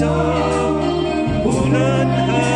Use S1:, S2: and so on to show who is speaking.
S1: Unser Brunnen